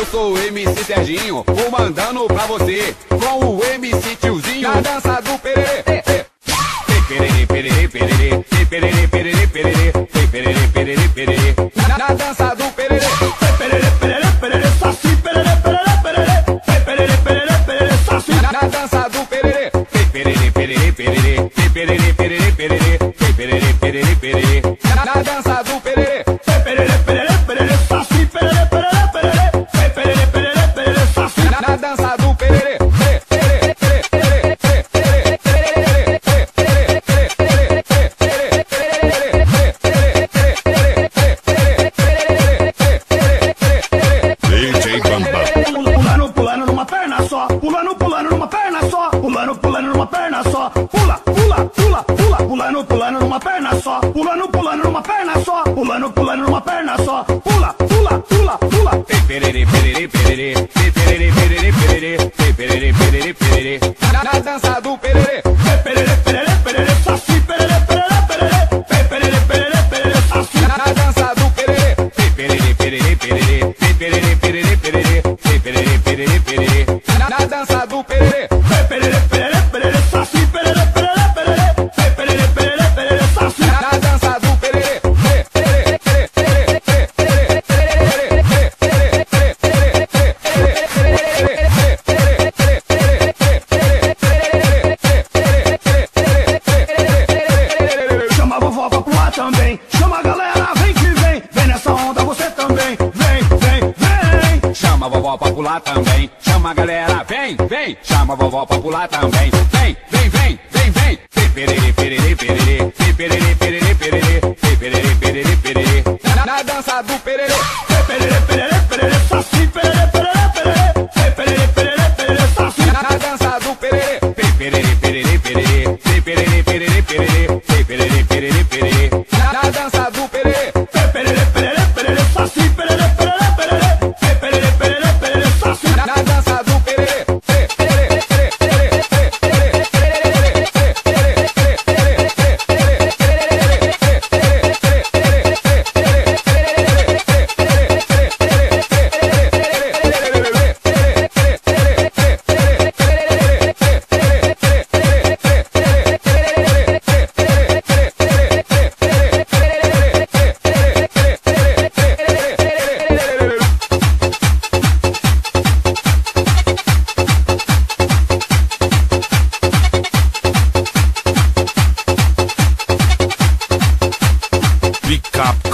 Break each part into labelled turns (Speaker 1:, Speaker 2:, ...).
Speaker 1: eu sou o MC Serginho, vou mandando pra você com o MC Tiozinho na dança do pererê. Pererê, pererê, pererê, pererê, pererê, pererê, pererê, pererê, pererê, na, dança do pererê.
Speaker 2: Pererê, pererê, pererê, saci, pererê, pererê, pererê. Pererê, pererê, pererê, saci.
Speaker 1: Na, dança do. Pererê, pererê, pererê, pererê,
Speaker 2: Pulando, pulando numa perna só. Pula, pula, pula, pula.
Speaker 1: Pererê, pererê, pererê, pererê, pererê, pererê, pererê, pererê, na, dança do pererê.
Speaker 2: Pererê, pererê, pererê, saci, pererê, pererê, pererê. Pererê, pererê, pererê, saci.
Speaker 1: Na, dança do pererê, pererê, pererê, na, na dança do pererê.
Speaker 2: Chama a vovó pra pular também. Chama a galera, vem, vem.
Speaker 1: Chama a vovó pra pular também. Vem, vem, vem, vem, vem. Pererê, pererê, pererê. Pererê, pererê, pererê. Pererê, pererê, pererê. Na, dança do pererê.
Speaker 2: Pererê, pererê, pererê,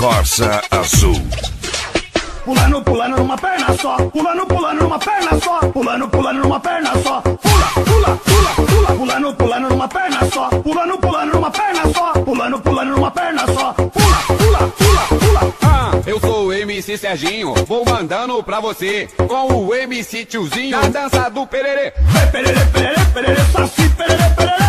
Speaker 3: Corsa Azul.
Speaker 2: Pulando, pulando numa perna só. Pulando, pulando numa perna só. Pulando, pulando numa perna só. Pula, pula, pula, pula. Pulando, pulando numa perna só. Pulando, pulando numa perna só. Pulando, pulando numa perna só. Pula, pula, pula, pula.
Speaker 1: Ah, eu sou o MC Serginho, vou mandando pra você com o MC Tiozinho na dança do pererê.
Speaker 2: Pererê, pererê, pererê, saci, pererê, pererê.